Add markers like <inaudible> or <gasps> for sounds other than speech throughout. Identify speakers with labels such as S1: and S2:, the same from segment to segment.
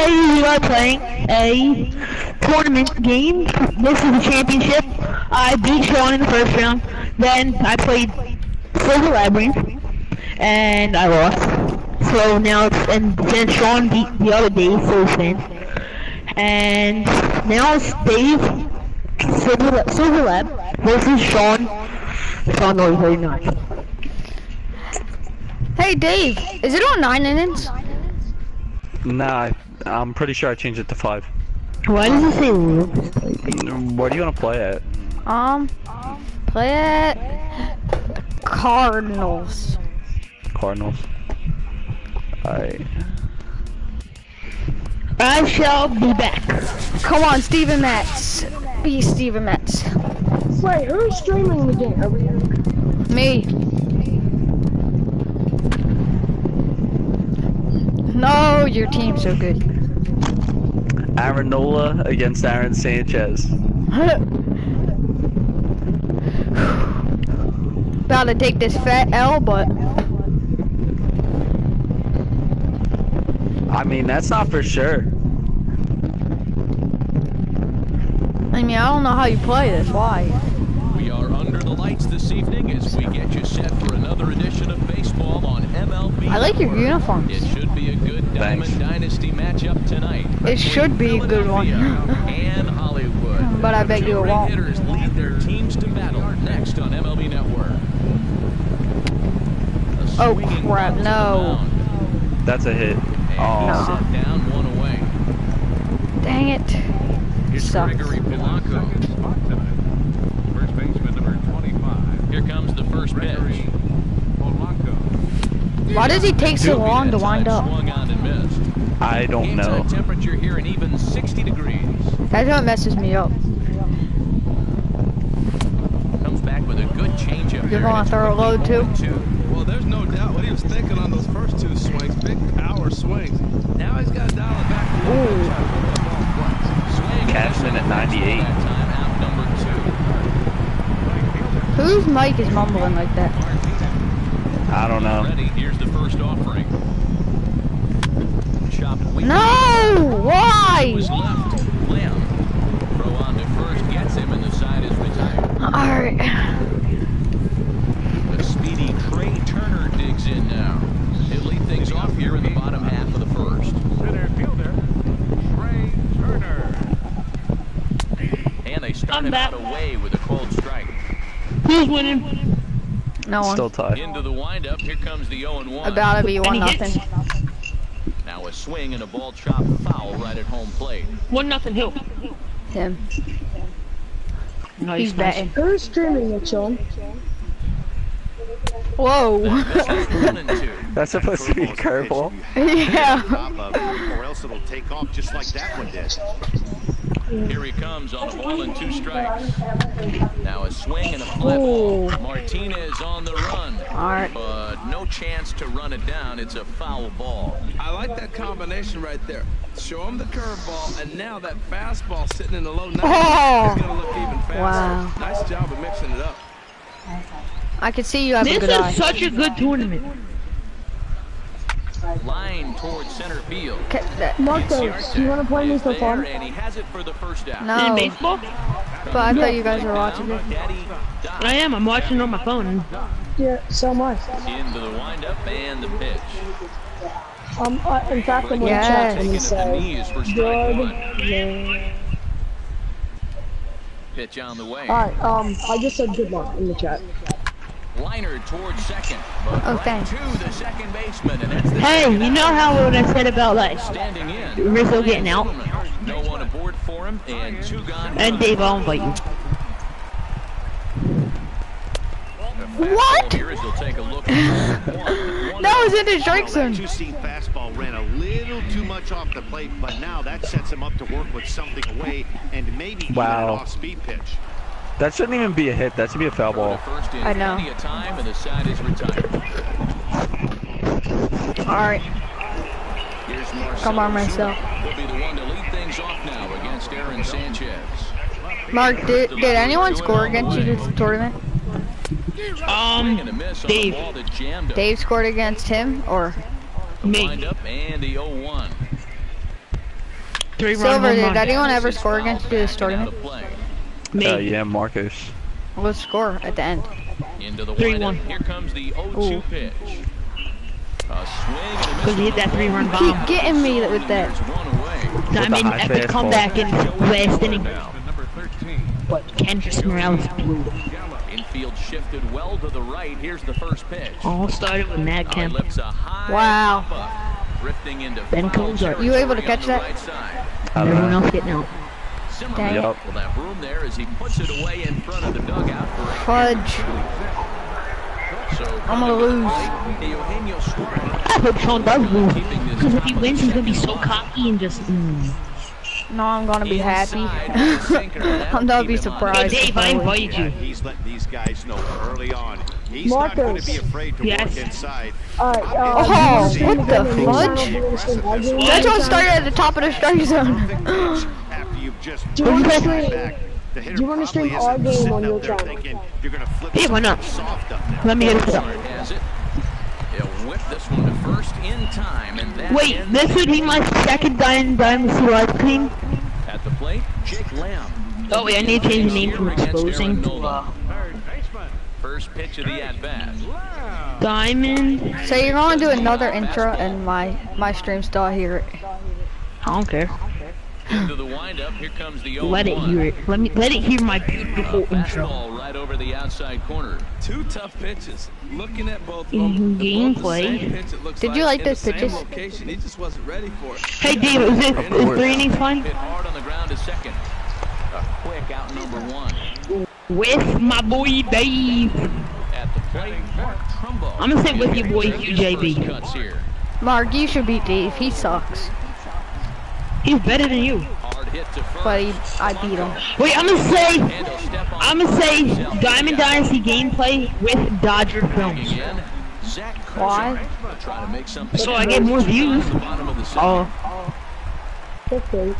S1: Today we are playing a tournament game. This is a championship. I beat Sean in the first round. Then I played Silver Labyrinth, and I lost. So now it's and then Sean beat the other Dave Silverfin, and now it's Dave Silver Silver Lab versus Sean. Sean Noy 39.
S2: Hey Dave, is it on nine innings?
S3: Nah, I'm pretty sure I changed it to five.
S1: Why does it say Lucas?
S3: Where do you want to play it?
S2: Um, play at Cardinals.
S3: Cardinals. Alright.
S1: I shall be back.
S2: Come on, Steven Metz. Be Steven Metz.
S4: Wait, who's streaming the game? Are we
S2: Me. No, your team's so good.
S3: Aaron Nola against Aaron Sanchez. <sighs>
S2: About to take this fat L, but
S3: I mean, that's not for sure.
S2: I mean, I don't know how you play this. Why?
S5: We are under the lights this evening as we get you set for another edition of baseball on MLB.
S2: I like your
S5: Network.
S2: uniforms.
S5: It should be a good Diamond
S3: Thanks.
S5: Dynasty matchup tonight.
S2: It should be a good one.
S5: Philadelphia and Hollywood. <laughs>
S2: But I bet you it
S5: great
S2: won't.
S5: hitters lead their teams to battle next on MLB Network.
S2: Oh,
S5: swinging
S2: crap,
S5: ball
S2: no.
S3: That's a hit. Oh,
S5: he's set down one away.
S2: Dang it.
S5: Here's
S2: Sucks.
S5: Gregory Polanco. Here comes the first pitch.
S2: Why does it take so long to wind up?
S3: I don't know.
S5: temperature here in even 60 degrees.
S2: That's what messes me up.
S5: Comes back with a good.
S2: You're going
S5: to
S2: throw a load too?
S6: Well, there's no doubt what he was thinking on those first two swings. Big power swings. Now he's got to dial it back.
S5: Ooh.
S3: Cashman at 98.
S2: Whose mic is mumbling like that?
S3: I don't know.
S5: Here's the first offering.
S2: No! Why?
S5: Was left. Lamb. Throw on to first gets him, and the side is retired.
S2: Alright.
S5: The speedy Trea Turner digs in now. He'll lead things off here in the bottom half of the first.
S7: Center fielder, Trea Turner.
S5: And they start
S1: I'm
S5: him
S1: back.
S5: out away with a cold strike.
S1: Who's winning?
S2: No one.
S3: Still tied.
S5: Into the windup, here comes the 0-1.
S2: About to be one
S1: Any
S2: nothing.
S5: Now a swing and a ball chopped foul right at home plate.
S1: One nothing. Who?
S2: Him.
S1: Nice,
S2: He's
S1: nice.
S2: batting.
S4: Who's streaming it, Sean?
S2: Whoa. <laughs>
S5: One and two.
S3: That's supposed to be a curveball.
S2: yeah.
S8: top of it, or else it'll take off just like that one did.
S5: Here he comes on a ball and two strikes. Now a swing and a fly ball. Martinez on the run.
S2: Alright.
S5: But no chance to run it down. It's a foul ball.
S6: I like that combination right there. Show him the curveball, and now that fastball sitting in the low 90s
S2: Oh.
S6: is going to look even faster.
S2: Wow.
S6: Nice job of mixing it up.
S2: I can see you have a
S1: This
S2: good eye.
S1: is such a good tournament.
S5: Line towards center field.
S2: Ca- that-
S4: Marcos, do you want to play me
S5: so
S4: far?
S5: and he has it for the first out.
S1: In
S2: No.
S1: baseball?
S2: But I thought you guys were watching it.
S1: I am. I'm watching on my phone.
S4: Yeah, so much.
S5: into the windup and the pitch.
S4: Um, uh, in fact, I'm going to
S2: Yes.
S4: chat and
S5: Taking at
S4: say,
S5: knees for strike
S4: good.
S5: one. Pitch on the way.
S4: All right. Um, I just said good luck in the chat.
S5: Liner towards second. But
S2: Oh,
S5: right to the second baseman, and that's the
S1: Hey, you know how what I said about like
S5: Standing in.
S1: Rizzo getting out?
S5: No one aboard for him, and two gone.
S1: And Dave, I'll invite you.
S2: What?
S5: Here is he'll take a look. at one. One
S2: That was in his strike zone.
S8: two-seam fastball ran a little too much off the plate, but now that sets him up to work with something away and maybe even
S3: Wow.
S8: an off-speed pitch.
S3: That shouldn't even be a hit. That should be a foul ball.
S2: I know.
S5: plenty of time, and the side is retired.
S2: Alright. Come on,
S5: Zuna.
S2: Marcel.
S5: Will be the one to lead things off now against Aaron Sanchez.
S2: Mark, did, did anyone score against you this tournament?
S1: Um,
S5: and a miss on
S1: Dave.
S5: the ball that jammed him.
S2: Dave scored against him, or
S1: Me.
S5: windup and the 0-1.
S9: Three run
S2: Silver, did anyone ever score against you this
S5: Taken
S2: tournament?
S5: Of play.
S9: Me.
S3: Uh, yeah, Marcos.
S2: What score at the end?
S5: Into the
S9: Three one.
S5: Here comes the 0-2
S2: Ooh.
S5: pitch. A swing and.
S9: Because he hit that three run bomb.
S2: Keep
S9: bomb.
S2: getting me with that.
S5: one away.
S9: Diamond
S3: high
S9: epic
S3: fastball.
S9: comeback in last inning.
S7: Down number 13.
S9: But Kendrys Morales blew.
S5: Infield shifted well to the right. Here's the first pitch.
S9: All started with Matt
S5: Now
S9: Kemp.
S5: lifts a high
S2: Wow.
S5: up, drifting into
S9: Ben
S5: foul
S9: Cozart.
S2: You able to catch that?
S5: right.
S3: I don't
S9: Everyone
S3: know.
S9: else getting out.
S5: Zimmerman
S2: Dang.
S3: Yup.
S5: will have room there as he puts it away in front of the dugout
S2: Fudge.
S5: So
S2: I'm gonna lose.
S9: I hope Sean does lose. Because if he wins, he's gonna be so cocky and just. Mm.
S2: No, I'm gonna be happy.
S5: inside <laughs> with the sinker.
S2: I'm gonna be surprised.
S9: Hey, Dave, I invited
S1: Yeah,
S9: you.
S1: he's letting these guys know early on. He's not going to be
S4: Marcos.
S1: afraid to
S9: Yes.
S1: work inside.
S4: Alright, uh,
S2: Oh,
S4: do you wanna stream
S2: what the fudge?
S4: channel, Blueston
S2: That's what started at the top of the strike zone. <gasps>
S1: After you've just
S4: Do you want to stream?
S1: back, the hitter
S4: do you wanna stream our game on your channel?
S1: thinking You're going to flip
S9: Hey, why not?
S1: something soft up there.
S9: Let me hit it up.
S5: Has it. He'll whip this one to first in time, and that
S9: Wait, this would be my second Diamond Dynasty live stream.
S5: at the plate. Jake Lamb.
S9: Oh wait, I need to change the name from
S5: Against
S9: Exposing to uh,
S5: First pitch of the at bat.
S9: Diamond.
S2: So you're gonna do another intro and my my stream still hear it.
S9: I don't care.
S5: Into the windup. Here comes the
S9: Let it hear it. Let me let it hear my beautiful intro.
S5: Fastball right over the outside corner.
S6: Two tough pitches. Looking at both of them, they're the
S9: gameplay.
S6: same pitch, it looks
S2: Did you like those pitches?
S6: Location. He just wasn't ready for it.
S9: Hey Dave, is it is three innings fine?
S5: Hard on the ground to second. A quick out number one.
S9: With my boy Dave.
S5: At the plate, Mark Trumbo.
S9: I'm gonna say with your boy QJB.
S5: Cuts.
S2: Mark, you should beat Dave. He sucks.
S9: He's better than you.
S5: Hard hit to first.
S2: But he, I beat him.
S9: Wait, I'm gonna say
S5: And he'll step on
S9: I'm gonna say Diamond Dynasty gameplay with Dodger films.
S5: again. Zach
S2: Why?
S5: will try to make something.
S9: So I get more views.
S5: The bottom of the oh. second.
S9: Oh,
S4: Okay.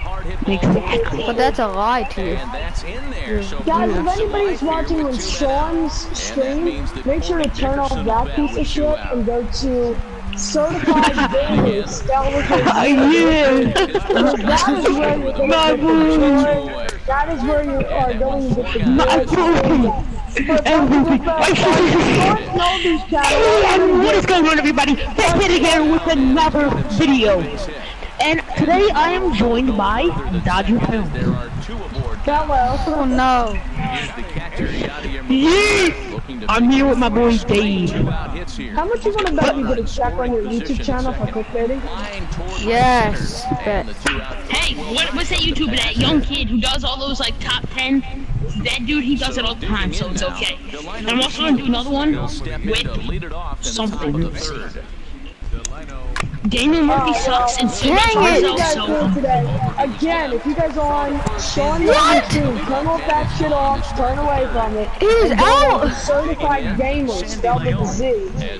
S5: Hard hit ball.
S9: exactly.
S2: But that's a lie to you.
S5: And that's in there. So
S4: Guys, if anybody's watching
S5: here with two men out.
S4: Sean's stream, make sure to turn off that piece of shit and go to Certified Gamers. Spell with a
S9: Oh, yeah.
S4: That is where you're going
S9: My
S4: to get the. That is where you are going to get the
S9: My boy. Everything.
S4: Know these
S9: Hey what is going on everybody? Back here again with another video. And today I am joined by Dodger Films.
S5: There are two aboard.
S4: Hello.
S2: Oh no.
S5: Here's the catcher, Yadier
S9: Yeah.
S5: Morales, looking to
S9: I'm here with my boy Dave.
S5: two out hits here.
S4: How much you gonna bet you get a check on your YouTube channel for clickbaiting?
S5: Line toward
S2: Yes. Bet.
S5: And the two out
S9: Hey, what, what's that YouTube, that young kid who does all those like top 10? That dude, he does it all the time, so it's okay. And I'm also gonna do another one
S5: He'll step in
S9: with
S5: to lead it off in the
S9: something.
S5: top of the third.
S9: Daniel Murphy oh, sucks and so does
S2: Dang it.
S4: How you guys
S9: Marcel, so
S4: today? Again, if you guys are on Sean Young's team, turn off that shit off, turn away from it.
S2: He was
S4: and go on
S2: out.
S4: Certified Gamers, spelled with a Z.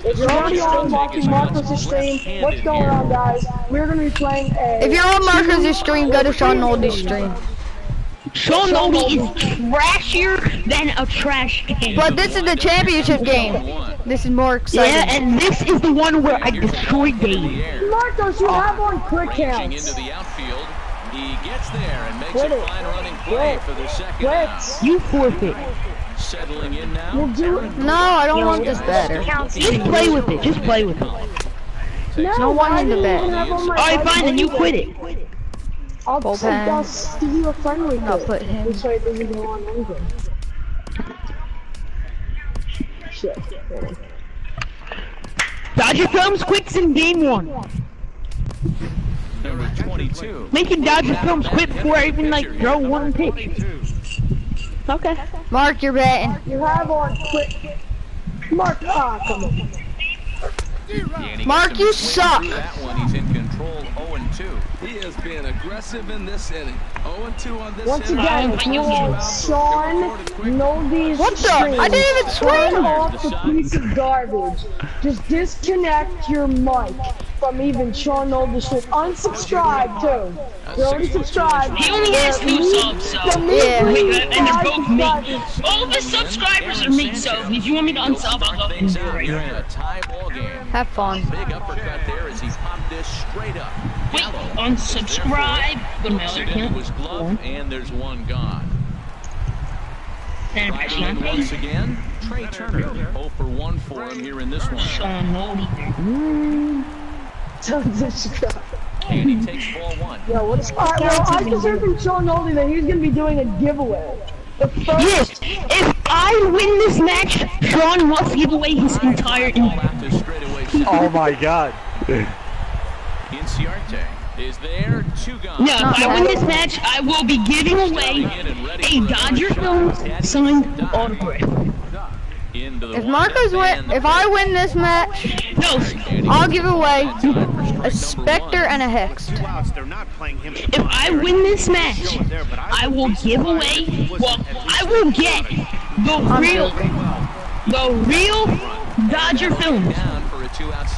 S4: If you're already on watching Marcos' stream, what's going on, guys? We're gonna be playing a.
S2: If you're on Marcus' stream, go to Sean Nolde's stream.
S9: Sean Nolde is trashier than a trash can.
S2: But this is the championship game. This is more exciting.
S9: Yeah,
S2: exciting.
S9: and this is the one where I destroyed
S5: The
S9: Dave.
S5: air,
S4: Marcos, you have on quick
S5: ranging
S4: counts.
S5: into the outfield. He gets there and makes
S4: Quit
S5: a
S4: it.
S5: fine running play
S4: Quit.
S5: for the second
S4: Quit.
S5: out.
S9: You forfeit.
S5: Settling in now.
S4: We'll do it.
S2: No, I don't want this better.
S9: Just play with it. Just play with it.
S4: No,
S2: No one in the
S4: didn't
S2: bed.
S4: even have
S9: Alright, fine, then you
S4: buttons.
S9: quit it.
S4: I'll,
S2: Bullpen.
S4: I'll give you a friendly
S2: No,
S4: code.
S2: put him.
S4: This way it doesn't go on anything. Shit. hold on.
S9: Dodger Films quits in game one.
S5: Number 22.
S9: Making Dodger Films quit before I even like throw one pitch. Okay.
S2: Mark, you're betting.
S4: You have on quick. Mark, ah, come on.
S5: And
S2: Mark, you suck.
S5: That one, he's in control 0 and 2.
S6: He is being aggressive in this inning. 0-2 on this
S4: Once
S6: inning.
S4: again,
S9: Oh,
S4: if you're on Sean Nolde's
S2: What the?
S4: stream,
S2: I didn't even
S4: turn
S2: swing.
S4: off the piece of garbage. Just disconnect your mic from even Sean Nolde's stream. Unsubscribe too. You're already subscribed.
S9: He only has two
S4: Delete-
S9: subs, so.
S2: Yeah.
S4: Oh
S9: and they're both me. All of his subscribers are me, so if you want me to unsub, I'll go and
S5: things
S9: do it
S5: out
S9: right
S5: here in a tie ball game.
S2: Have fun.
S5: Big uppercut there as he popped this straight up.
S9: Wait, unsubscribe. Go to my other account.
S5: was glove, and there's one gone.
S9: And press
S5: Driving once again, Trea Turner. 0 for 1 for him here in this one.
S9: Sean Moldy.
S4: Don't.
S5: And he takes ball one.
S4: Yo, what is? Alright, well, I just heard from Sean Oldie that he's gonna be doing a giveaway. The
S9: Yes, if I win this match, Sean must give away his entire <laughs>
S3: Oh my god.
S5: Inciarte is there, two gone.
S9: No, if I win this match, I will be giving away a Dodger film signed autograph.
S2: If Marcos win, if I win this match,
S9: No,
S2: I'll give away
S5: time for strike
S2: a Spectre and a Hex.
S1: Two outs, they're not playing him.
S9: if I win this match, I will give away, well, I will get the real, the real Dodger Films
S5: Down for a two-out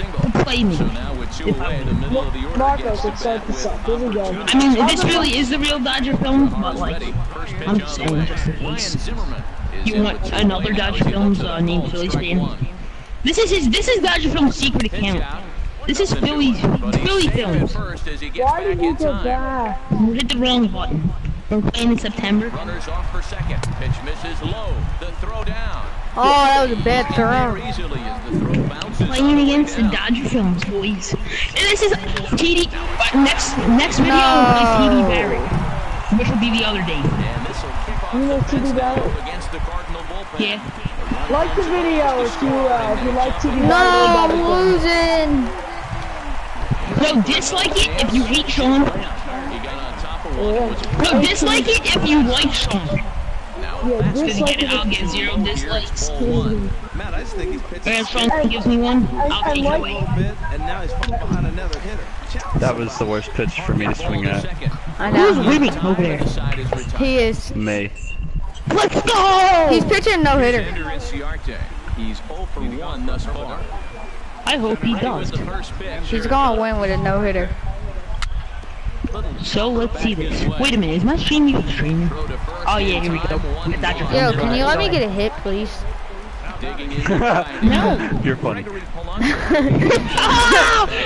S5: single.
S9: to play me.
S5: So now with two away, the middle of the order
S4: Marcos,
S5: gets
S4: it's
S5: to
S4: like
S5: bat
S4: the
S5: with
S4: suck. Here we go.
S9: I mean, this really is the real Dodger film, but like,
S5: ready. First pitch
S9: I'm
S5: on
S9: just saying just in
S5: Ryan
S9: case. You want another
S5: away.
S9: Dodger
S5: Now
S9: Films, uh,
S5: the
S9: named Philly
S5: strike
S9: Stan? this is his, this is Dodger Films' secret account. This is
S5: Nothing
S9: Philly's,
S5: doing, but he's
S9: Philly
S5: safe
S9: Films.
S5: first as he gets
S4: Why did you
S5: in
S4: go back?
S9: You hit the wrong button. We're playing in September.
S5: Runners off for second. Pitch misses low. The throw down.
S2: Oh, that was a bad throw.
S5: easily as the throw bounces
S9: Playing
S5: all the way
S9: against the. Dodger Films, boys. And this is TD. uh, Next next video, we'll play TD Barrett, which will be the other day.
S5: This will kick off
S4: You know
S5: the
S4: TD
S5: fence
S4: Barrett?
S5: against the Cardinal bullpen.
S9: Yeah.
S4: Like the video if you uh, if you like TV.
S2: No, I'm losing.
S9: No, dislike it if you hate Sean.
S5: He got on top of one. It was
S9: No, dislike it if you like Sean.
S5: Now
S4: Yeah,
S5: that's
S9: Because
S4: dislike
S9: again,
S4: it.
S9: I'll get zero dislikes.
S5: ball one.
S6: Man, I just think he's pitching
S9: And if Sean gives me one, I'll
S4: I
S9: take it away.
S6: a little and now he's behind another hitter.
S3: That was the worst pitch for me to swing at.
S5: second.
S2: I
S9: Who's winning over there?
S5: The side is retired.
S2: He is.
S3: Me.
S9: Let's go!
S2: He's pitching no hitter.
S5: He's 0 for 1 thus far.
S9: I hope he does.
S5: with the first pitch.
S2: He's gonna win with a no hitter.
S9: So let's see this. Wait a minute, is my stream even streaming?
S5: Throw to first
S9: Oh yeah, here we go.
S5: time, one
S9: With Dodger
S5: gone.
S2: Yo, can you let me get a hit, please?
S5: Digging in behind <laughs> him.
S9: No.
S3: You're funny.
S5: Gregory Polanco.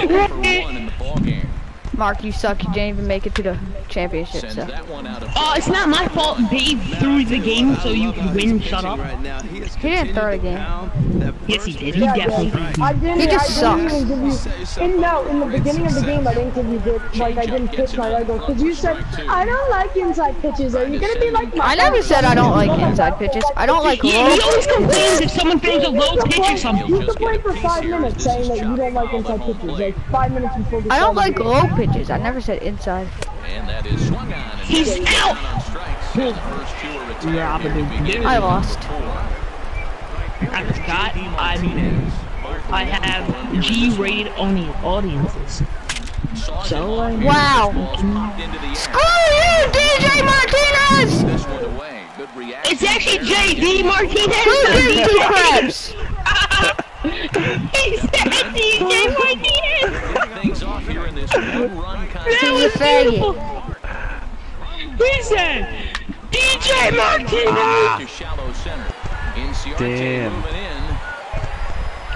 S5: 0 for 1 in the ball game.
S2: Mark, you suck. You didn't even make it to the championship. So.
S5: that one out of
S9: Oh, it's not my fault Dave threw the game so you can win. Shut up.
S6: Right he,
S2: didn't throw the
S6: continued to
S2: again.
S6: pound that
S9: Yes, he did. He
S4: Yeah,
S9: definitely
S4: yeah.
S9: did.
S4: I didn't.
S2: He just
S4: I didn't
S2: sucks.
S4: even give
S6: Set
S4: you.
S6: yourself
S4: In, no, in the beginning of the game, I didn't give you good. Like I didn't pitch my regular because you said I don't like inside pitches. Are you gonna be like my?
S2: I never said I don't like inside pitches. I don't like
S9: Yeah,
S2: low.
S9: he always complains if someone throws a low pitch or something.
S4: You complained for five minutes saying that you don't like inside pitches. Like five minutes before the
S2: I don't like low pitches. I never said inside.
S5: And that is swung on. And
S9: He's
S5: down
S9: out.
S5: on strikes. And the first two are retired
S9: Robin
S5: here to
S2: I lost.
S5: four.
S9: I forgot I'm, I have G-rated only audiences. So, uh,
S2: Wow.
S5: Balls popped into the air.
S2: Screw you, DJ Martinez!
S5: This one away. Good reaction.
S9: It's actually. JD Martinez.
S2: Who gives two craps?
S9: he said DJ Martinez.
S5: Kick things off here in this one-run contest.
S2: See you, faggot.
S9: He said DJ Martinez.
S5: To shallow center. Inciarte
S3: Damn.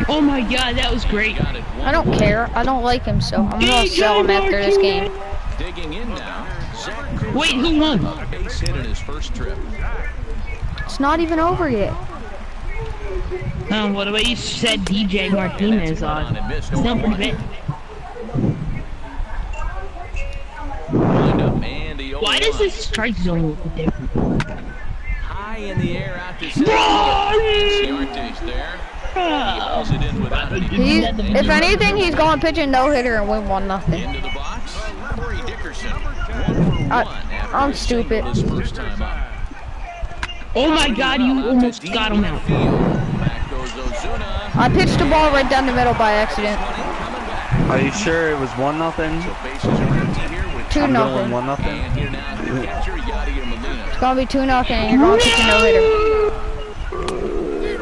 S9: Oh my god, that was great.
S5: Got it one
S2: I don't care. I don't like him, so I'm gonna sell him after this game.
S5: Digging in now.
S9: Wait, who won?
S5: a base hit in his first trip.
S2: It's not even over yet.
S9: Um, what about you said DJ Martinez on? It's not pretty bad.
S5: Wind up and the
S9: Why does
S5: 0-1.
S9: this strike zone look different?
S5: high in the air out to center?
S9: Bro!
S5: Inciarte's. He ah. hauls it in without any
S2: He's, if anything, he's going to pitch a no hitter and win one nothing.
S5: into the box. Corey Dickerson,
S2: I, I'm stupid.
S5: Time.
S9: Oh my god, you almost got him out.
S5: field. Back goes Ozuna.
S2: I pitched the ball right down the middle by accident.
S5: Coming back.
S3: Are you sure it was one nothing?
S5: So bases are empty here with
S2: Two
S3: I'm
S2: nothing.
S3: going one nothing.
S5: And here now to the catcher, Yadier Molina.
S2: It's gonna be two nothing, and you're gonna pitch a no hitter.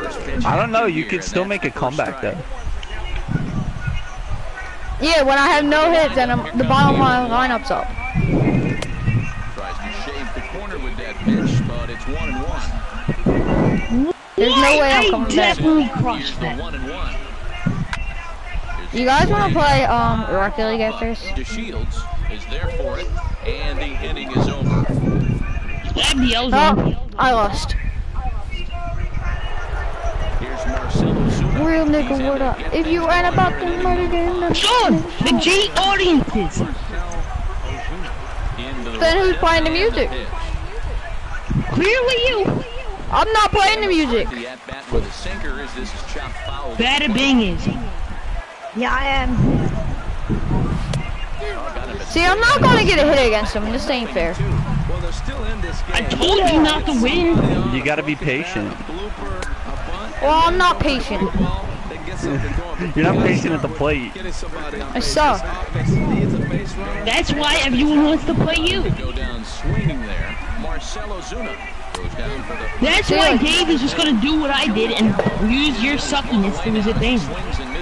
S5: First pitch
S3: I don't know. You
S5: here,
S3: could
S5: and
S3: still
S5: that's
S3: make
S5: the
S3: a
S5: first
S3: comeback
S5: strike.
S3: though.
S2: Yeah, when I have no hits and I'm, the bottom of my lineup's up.
S5: Tries to shave the corner with that pitch, but it's one and one.
S2: There's no way I'm
S9: I
S2: coming back.
S9: definitely
S5: Here's
S9: crushed
S5: the
S9: that.
S5: one and one. Here's
S2: You guys want to play um Rocket League at first?
S5: DeShields is there for it, and the inning is over.
S9: That'd.
S2: Oh, I lost.
S5: Here's Marcell Ozuna.
S2: Real nigga, what up? If you ran
S5: ball
S2: about
S5: here
S2: the
S5: in
S2: murder game, then
S9: Sean, the G audiences.
S2: Then who's playing the
S5: and
S2: music?
S5: pitch.
S9: Clearly you.
S2: I'm not playing the music.
S5: The at bat with a sinker as this is chopped foul.
S9: Bada bing is.
S10: Yeah, I am.
S2: See, I'm not gonna get a hit against him. This ain't fair.
S6: Well, they're still in this game.
S9: I told you not to win.
S3: You gotta be patient.
S6: Blooper, a bunt,
S2: Well, I'm not patient.
S6: ball, they get something going.
S3: You're not patient at the plate.
S6: Getting somebody on
S2: I
S6: base.
S2: suck.
S6: This offense needs a base runner.
S9: That's why everyone wants to play you.
S5: Go down swinging there. Marcell Ozuna goes down for the
S9: That's why Dave is just gonna do what I did and use your suckiness to his advantage.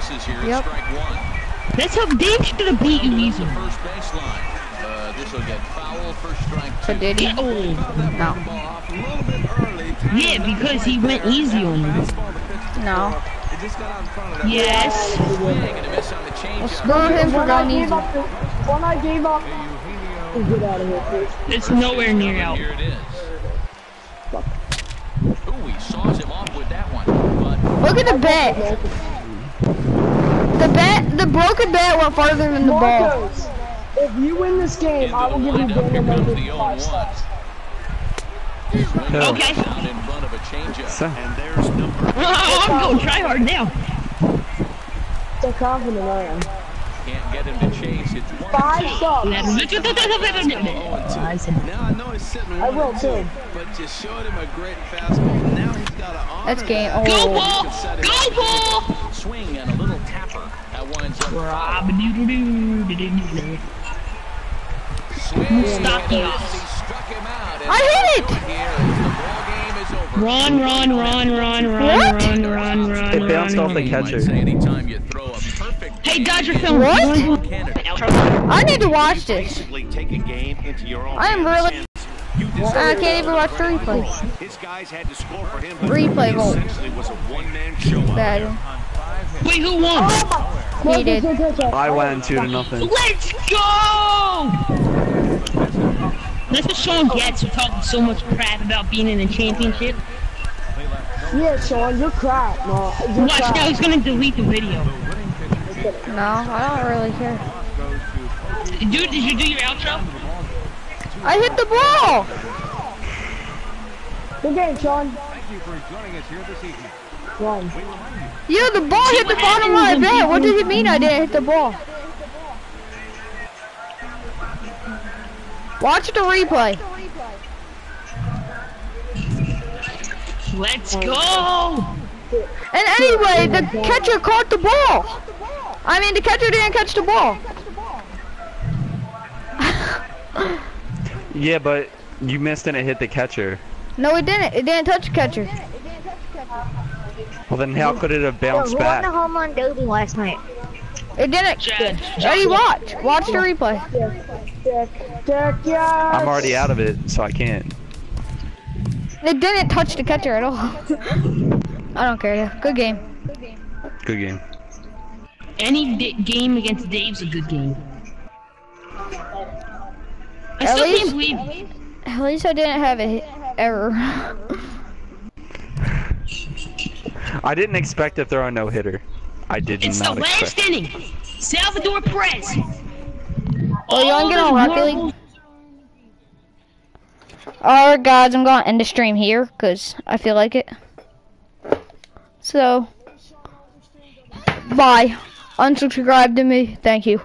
S5: Swings and misses here
S2: Yep.
S5: at strike one.
S9: That's how Dave should have beat you easily.
S5: First baseline. Uh, this will get foul for strike two.
S2: But did he?
S9: Oh,
S2: No.
S6: Ball off a little bit early.
S9: yeah, because he went easy on you.
S2: No.
S6: It just got out in front of that.
S9: Yes.
S5: Swing and a miss on the changeup.
S2: Screw him for
S4: When
S2: going easy.
S4: up, when I gave up, get out of here, please.
S9: It's nowhere near out.
S5: Here it is. Ooh, he saws him off with that one.
S2: Look at the bat. The bat, the broken bat went farther than the ball.
S4: If you win this game, I will give you
S5: Lineup, here
S4: Daniel
S5: comes
S4: Murphy
S5: the
S4: five
S5: 0-1.
S4: stars.
S9: Okay.
S5: Down in front of a changeup.
S3: So,
S1: And there's number <laughs>
S9: I'm going try hard now.
S4: So confident I am.
S5: Can't get him to chase. It's one
S4: Five
S5: two.
S4: subs.
S9: I
S6: Now I know he's sitting
S4: I will too.
S6: but you showed him a great fastball. Now he's got to honor
S2: That's game.
S6: that.
S9: Go
S2: Oh.
S9: ball! Go ball!
S5: Swing and a little tapper. Him out. And
S2: I hit it!
S5: Here as the ball game is over.
S9: Run, run, run, run, run,
S2: What?
S9: run, run, run,
S3: It bounced
S9: run,
S3: off the
S9: run.
S5: You might
S3: catcher.
S5: say anytime you throw a perfect
S9: Hey,
S5: game,
S9: Dodger
S5: it's
S9: film.
S2: What?
S9: you wanna do-
S5: Candidate.
S2: I need to watch this.
S1: basically take a game into your own
S2: I am
S1: hands.
S2: really-
S1: You deserve Uh,
S2: I can't even watch the replay.
S1: His guys had to score for him, but
S2: Replay
S1: it
S2: vote.
S1: essentially was a one-man show
S2: Bad.
S9: Wait, who won?
S2: Oh he did.
S3: I went two to nothing.
S9: Let's go! That's what Sean gets for talking so much crap about being in the championship.
S4: Yeah, Sean, you're crap, no. You're
S9: Watch
S4: crap.
S9: now, he's gonna delete the video.
S2: No, I don't really care.
S9: Dude, did you do your outro?
S2: I hit the ball.
S4: Good game, Sean.
S7: Thank you for joining us here this evening.
S4: Run.
S2: Yeah, the ball hit the bottom of my bat. What does it mean I didn't hit the ball? Watch the replay.
S9: Let's go!
S2: And anyway, the catcher caught the ball. I mean, the catcher didn't catch the ball. <laughs>
S3: Yeah, but you missed and it hit the catcher.
S2: No, it didn't. It didn't touch the catcher.
S3: Well, then how could it have bounced
S10: Who won the
S3: back?
S10: home run derby last night?
S2: It didn't.
S9: Chad,
S2: Eddie, watch. Watch the replay.
S4: Dick, Dick, yes.
S3: I'm already out of it, so I can't.
S2: It didn't touch the catcher at all. <laughs> I don't care. Yeah. Good game.
S3: Good game.
S9: any d- game against Dave's a good game. I
S2: At
S9: still
S2: least-
S9: can't believe
S2: At least I didn't have a hit error.
S3: I didn't expect to throw a no hitter. I did
S9: it's the last
S3: expect.
S9: inning. Salvador Perez.
S2: Oh, you wanna get
S9: All
S2: on Rocket League?
S9: marbles-
S2: Alright guys, I'm gonna end the stream here because I feel like it. So, bye. Unsubscribe to me. Thank you.